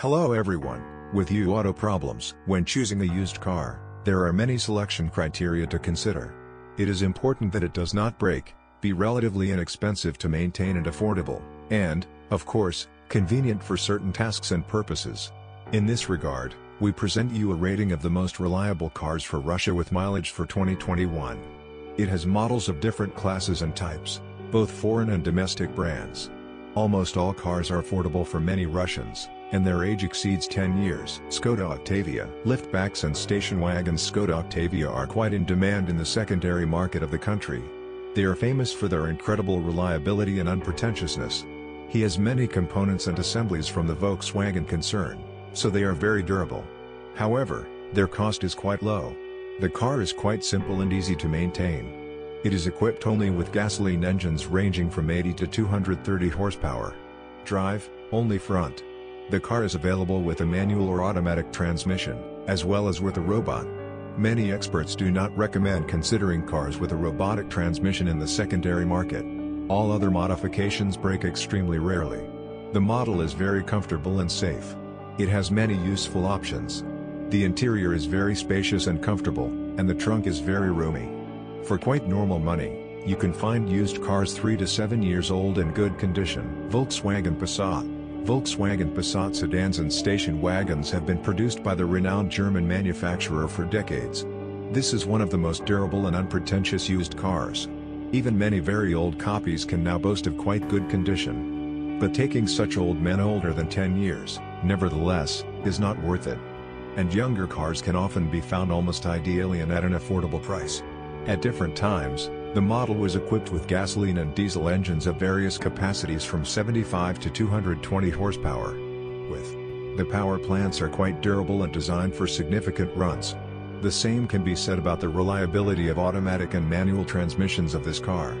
Hello everyone, with you auto problems. When choosing a used car, there are many selection criteria to consider. It is important that it does not break, be relatively inexpensive to maintain and affordable, and, of course, convenient for certain tasks and purposes. In this regard, we present you a rating of the most reliable cars for Russia with mileage for 2021. It has models of different classes and types, both foreign and domestic brands. Almost all cars are affordable for many Russians, and their age exceeds 10 years. Skoda Octavia, liftbacks and station wagons Skoda Octavia are quite in demand in the secondary market of the country. They are famous for their incredible reliability and unpretentiousness. He has many components and assemblies from the Volkswagen concern, so they are very durable. However, their cost is quite low. The car is quite simple and easy to maintain. It is equipped only with gasoline engines ranging from 80 to 230 horsepower. Drive, only front. The car is available with a manual or automatic transmission, as well as with a robot. Many experts do not recommend considering cars with a robotic transmission in the secondary market. All other modifications break extremely rarely. The model is very comfortable and safe. It has many useful options. The interior is very spacious and comfortable, and the trunk is very roomy. For quite normal money, you can find used cars 3 to 7 years old in good condition. Volkswagen Passat Volkswagen Passat sedans and station wagons have been produced by the renowned German manufacturer for decades. This is one of the most durable and unpretentious used cars. Even many very old copies can now boast of quite good condition. But taking such old men older than 10 years, nevertheless, is not worth it. And younger cars can often be found almost ideally and at an affordable price. At different times, the model was equipped with gasoline and diesel engines of various capacities from 75 to 220 horsepower. With the power plants are quite durable and designed for significant runs. The same can be said about the reliability of automatic and manual transmissions of this car.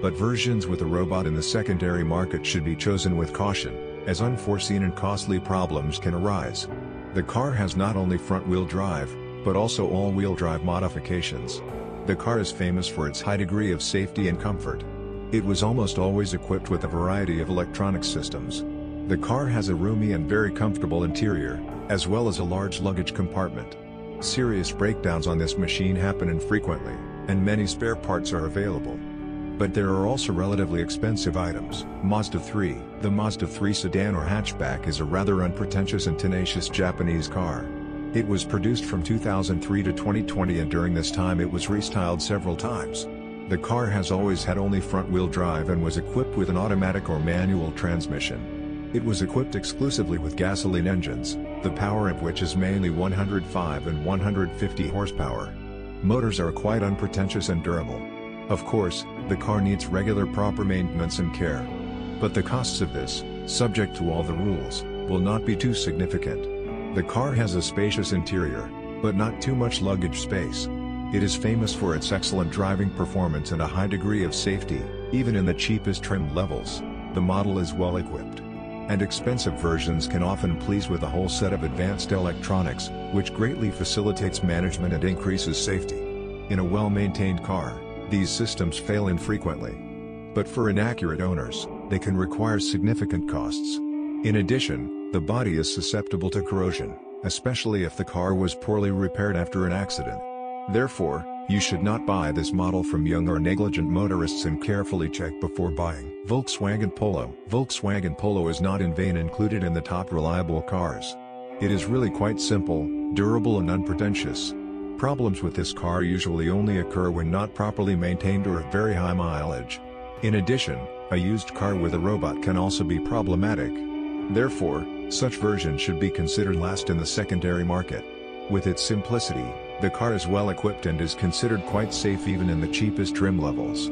But versions with a robot in the secondary market should be chosen with caution, as unforeseen and costly problems can arise. The car has not only front-wheel drive, but also all-wheel drive modifications. The car is famous for its high degree of safety and comfort. It was almost always equipped with a variety of electronic systems. The car has a roomy and very comfortable interior, as well as a large luggage compartment. Serious breakdowns on this machine happen infrequently, and many spare parts are available. But there are also relatively expensive items. Mazda 3 The Mazda 3 sedan or hatchback is a rather unpretentious and tenacious Japanese car. It was produced from 2003 to 2020 and during this time it was restyled several times. The car has always had only front-wheel drive and was equipped with an automatic or manual transmission. It was equipped exclusively with gasoline engines, the power of which is mainly 105 and 150 horsepower. Motors are quite unpretentious and durable. Of course, the car needs regular proper maintenance and care. But the costs of this, subject to all the rules, will not be too significant. The car has a spacious interior, but not too much luggage space. It is famous for its excellent driving performance and a high degree of safety, even in the cheapest trim levels. The model is well equipped. And expensive versions can often please with a whole set of advanced electronics, which greatly facilitates management and increases safety. In a well-maintained car, these systems fail infrequently. But for inaccurate owners, they can require significant costs. In addition, the body is susceptible to corrosion, especially if the car was poorly repaired after an accident. Therefore, you should not buy this model from young or negligent motorists and carefully check before buying. Volkswagen Polo Volkswagen Polo is not in vain included in the top reliable cars. It is really quite simple, durable and unpretentious. Problems with this car usually only occur when not properly maintained or at very high mileage. In addition, a used car with a robot can also be problematic. Therefore, such version should be considered last in the secondary market. With its simplicity, the car is well equipped and is considered quite safe even in the cheapest trim levels.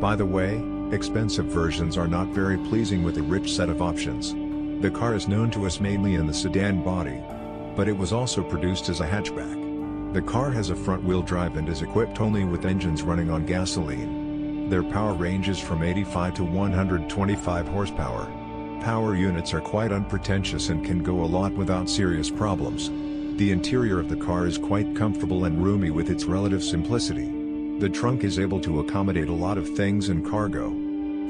By the way, expensive versions are not very pleasing with a rich set of options. The car is known to us mainly in the sedan body. But it was also produced as a hatchback. The car has a front-wheel drive and is equipped only with engines running on gasoline. Their power ranges from 85 to 125 horsepower. Power units are quite unpretentious and can go a lot without serious problems. The interior of the car is quite comfortable and roomy with its relative simplicity. The trunk is able to accommodate a lot of things and cargo.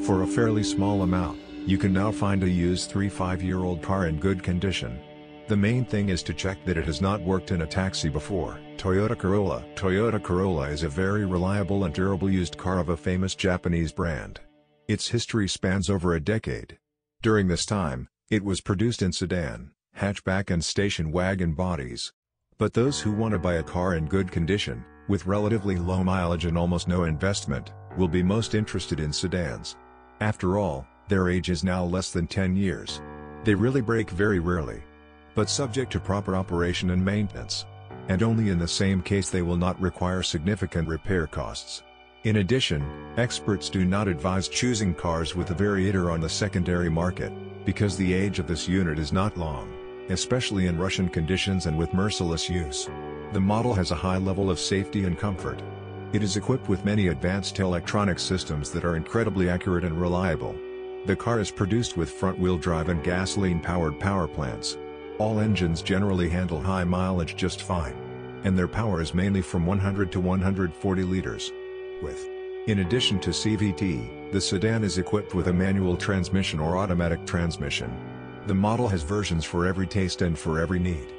For a fairly small amount, you can now find a used 3-5-year-old car in good condition. The main thing is to check that it has not worked in a taxi before. Toyota Corolla Toyota Corolla is a very reliable and durable used car of a famous Japanese brand. Its history spans over a decade. During this time, it was produced in sedan, hatchback and station wagon bodies. But those who want to buy a car in good condition, with relatively low mileage and almost no investment, will be most interested in sedans. After all, their age is now less than 10 years. They really break very rarely but subject to proper operation and maintenance. And only in the same case they will not require significant repair costs. In addition, experts do not advise choosing cars with a variator on the secondary market, because the age of this unit is not long, especially in Russian conditions and with merciless use. The model has a high level of safety and comfort. It is equipped with many advanced electronic systems that are incredibly accurate and reliable. The car is produced with front-wheel drive and gasoline-powered power plants. All engines generally handle high mileage just fine. And their power is mainly from 100 to 140 liters. With. In addition to CVT, the sedan is equipped with a manual transmission or automatic transmission. The model has versions for every taste and for every need.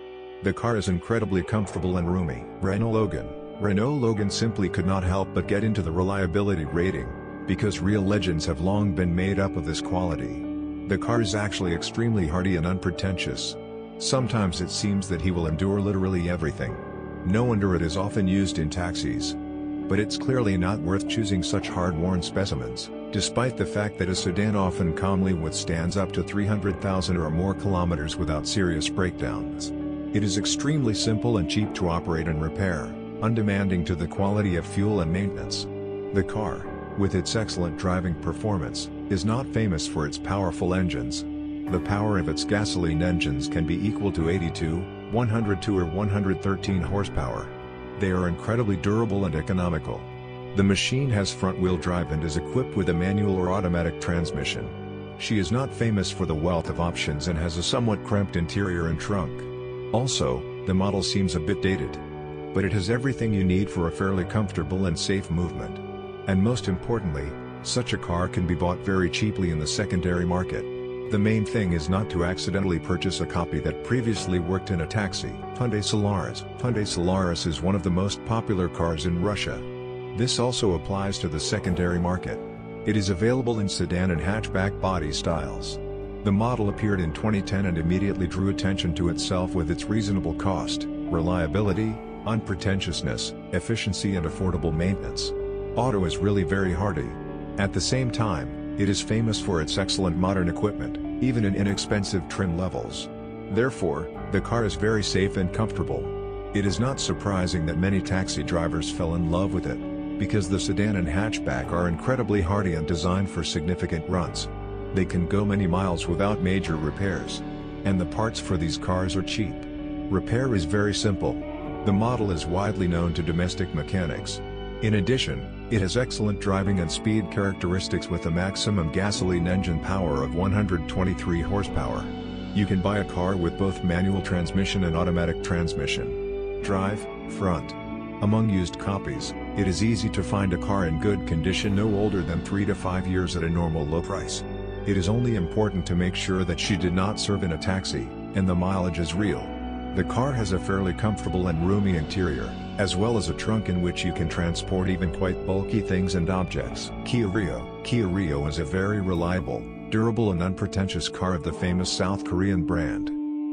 The car is incredibly comfortable and roomy. Renault Logan Renault Logan simply could not help but get into the reliability rating, because real legends have long been made up of this quality. The car is actually extremely hardy and unpretentious, Sometimes it seems that he will endure literally everything. No wonder it is often used in taxis. But it's clearly not worth choosing such hard-worn specimens, despite the fact that a sedan often calmly withstands up to 300,000 or more kilometers without serious breakdowns. It is extremely simple and cheap to operate and repair, undemanding to the quality of fuel and maintenance. The car, with its excellent driving performance, is not famous for its powerful engines, the power of its gasoline engines can be equal to 82, 102 or 113 horsepower. They are incredibly durable and economical. The machine has front-wheel drive and is equipped with a manual or automatic transmission. She is not famous for the wealth of options and has a somewhat cramped interior and trunk. Also, the model seems a bit dated. But it has everything you need for a fairly comfortable and safe movement. And most importantly, such a car can be bought very cheaply in the secondary market. The main thing is not to accidentally purchase a copy that previously worked in a taxi. Hyundai Solaris Hyundai Solaris is one of the most popular cars in Russia. This also applies to the secondary market. It is available in sedan and hatchback body styles. The model appeared in 2010 and immediately drew attention to itself with its reasonable cost, reliability, unpretentiousness, efficiency and affordable maintenance. Auto is really very hardy. At the same time, it is famous for its excellent modern equipment, even in inexpensive trim levels. Therefore, the car is very safe and comfortable. It is not surprising that many taxi drivers fell in love with it, because the sedan and hatchback are incredibly hardy and designed for significant runs. They can go many miles without major repairs. And the parts for these cars are cheap. Repair is very simple. The model is widely known to domestic mechanics, in addition, it has excellent driving and speed characteristics with a maximum gasoline engine power of 123 horsepower. You can buy a car with both manual transmission and automatic transmission. Drive, front. Among used copies, it is easy to find a car in good condition no older than 3 to 5 years at a normal low price. It is only important to make sure that she did not serve in a taxi, and the mileage is real. The car has a fairly comfortable and roomy interior, as well as a trunk in which you can transport even quite bulky things and objects. Kia Rio Kia Rio is a very reliable, durable and unpretentious car of the famous South Korean brand.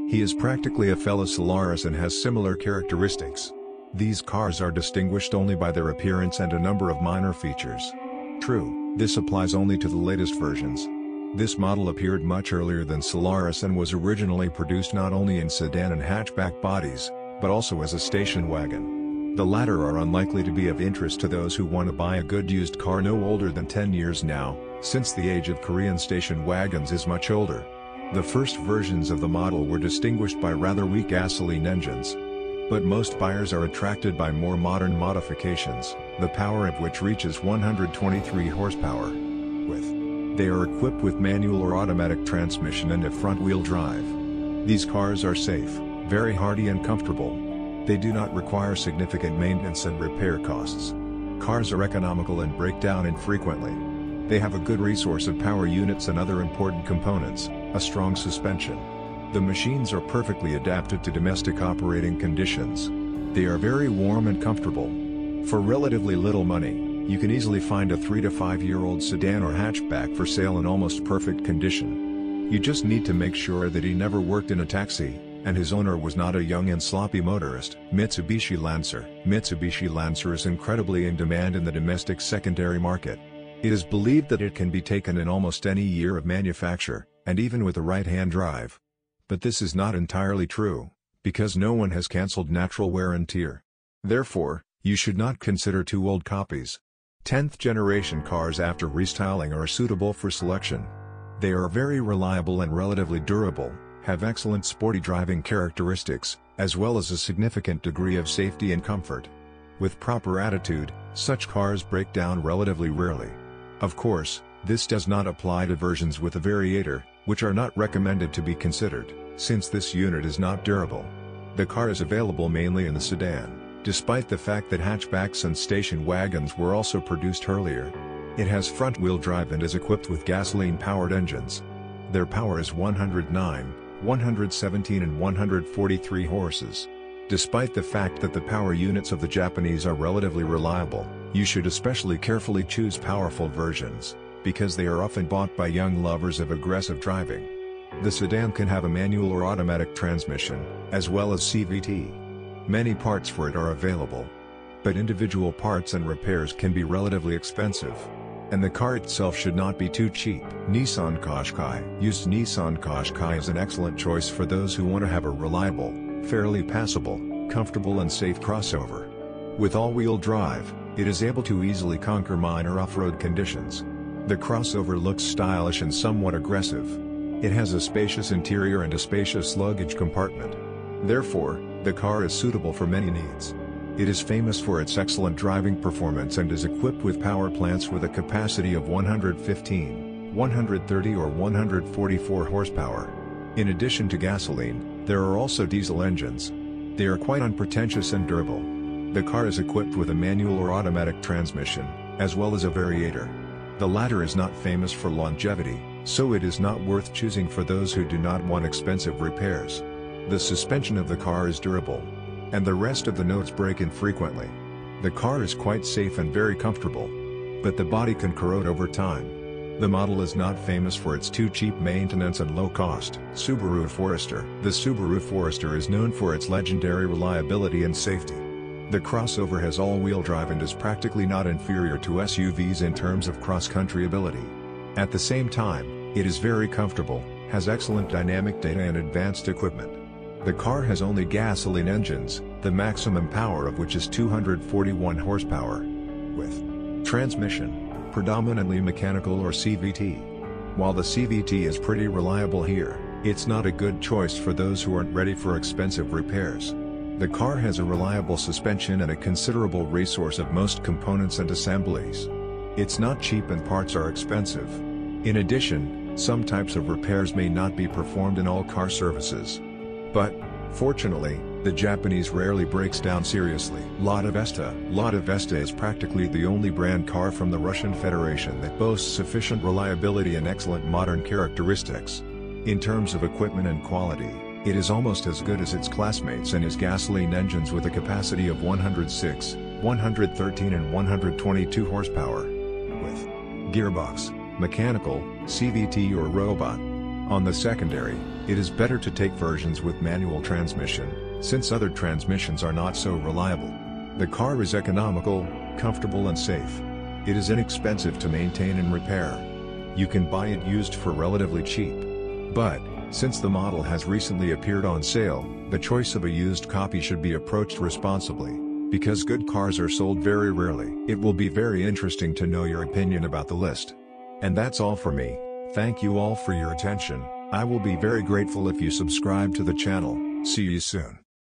He is practically a fellow Solaris and has similar characteristics. These cars are distinguished only by their appearance and a number of minor features. True, this applies only to the latest versions, this model appeared much earlier than Solaris and was originally produced not only in sedan and hatchback bodies, but also as a station wagon. The latter are unlikely to be of interest to those who want to buy a good used car no older than 10 years now, since the age of Korean station wagons is much older. The first versions of the model were distinguished by rather weak gasoline engines. But most buyers are attracted by more modern modifications, the power of which reaches 123 horsepower. With they are equipped with manual or automatic transmission and a front-wheel drive. These cars are safe, very hardy and comfortable. They do not require significant maintenance and repair costs. Cars are economical and break down infrequently. They have a good resource of power units and other important components, a strong suspension. The machines are perfectly adapted to domestic operating conditions. They are very warm and comfortable. For relatively little money, you can easily find a 3 to 5 year old sedan or hatchback for sale in almost perfect condition. You just need to make sure that he never worked in a taxi, and his owner was not a young and sloppy motorist. Mitsubishi Lancer Mitsubishi Lancer is incredibly in demand in the domestic secondary market. It is believed that it can be taken in almost any year of manufacture, and even with a right-hand drive. But this is not entirely true, because no one has cancelled natural wear and tear. Therefore, you should not consider two old copies. 10th generation cars after restyling are suitable for selection. They are very reliable and relatively durable, have excellent sporty driving characteristics, as well as a significant degree of safety and comfort. With proper attitude, such cars break down relatively rarely. Of course, this does not apply to versions with a variator, which are not recommended to be considered, since this unit is not durable. The car is available mainly in the sedan despite the fact that hatchbacks and station wagons were also produced earlier. It has front-wheel drive and is equipped with gasoline-powered engines. Their power is 109, 117 and 143 horses. Despite the fact that the power units of the Japanese are relatively reliable, you should especially carefully choose powerful versions, because they are often bought by young lovers of aggressive driving. The sedan can have a manual or automatic transmission, as well as CVT. Many parts for it are available. But individual parts and repairs can be relatively expensive. And the car itself should not be too cheap. Nissan Qashqai Used Nissan Qashqai is an excellent choice for those who want to have a reliable, fairly passable, comfortable and safe crossover. With all-wheel drive, it is able to easily conquer minor off-road conditions. The crossover looks stylish and somewhat aggressive. It has a spacious interior and a spacious luggage compartment. Therefore, the car is suitable for many needs. It is famous for its excellent driving performance and is equipped with power plants with a capacity of 115, 130 or 144 horsepower. In addition to gasoline, there are also diesel engines. They are quite unpretentious and durable. The car is equipped with a manual or automatic transmission, as well as a variator. The latter is not famous for longevity, so it is not worth choosing for those who do not want expensive repairs. The suspension of the car is durable. And the rest of the notes break infrequently. The car is quite safe and very comfortable. But the body can corrode over time. The model is not famous for its too cheap maintenance and low cost. Subaru Forester The Subaru Forester is known for its legendary reliability and safety. The crossover has all-wheel drive and is practically not inferior to SUVs in terms of cross-country ability. At the same time, it is very comfortable, has excellent dynamic data and advanced equipment. The car has only gasoline engines, the maximum power of which is 241 horsepower. With transmission, predominantly mechanical or CVT. While the CVT is pretty reliable here, it's not a good choice for those who aren't ready for expensive repairs. The car has a reliable suspension and a considerable resource of most components and assemblies. It's not cheap and parts are expensive. In addition, some types of repairs may not be performed in all car services. But, fortunately, the Japanese rarely breaks down seriously. Lada Vesta Lada Vesta is practically the only brand car from the Russian Federation that boasts sufficient reliability and excellent modern characteristics. In terms of equipment and quality, it is almost as good as its classmates and is gasoline engines with a capacity of 106, 113 and 122 horsepower. With gearbox, mechanical, CVT or robot. On the secondary, it is better to take versions with manual transmission, since other transmissions are not so reliable. The car is economical, comfortable and safe. It is inexpensive to maintain and repair. You can buy it used for relatively cheap. But, since the model has recently appeared on sale, the choice of a used copy should be approached responsibly. Because good cars are sold very rarely. It will be very interesting to know your opinion about the list. And that's all for me. Thank you all for your attention. I will be very grateful if you subscribe to the channel. See you soon.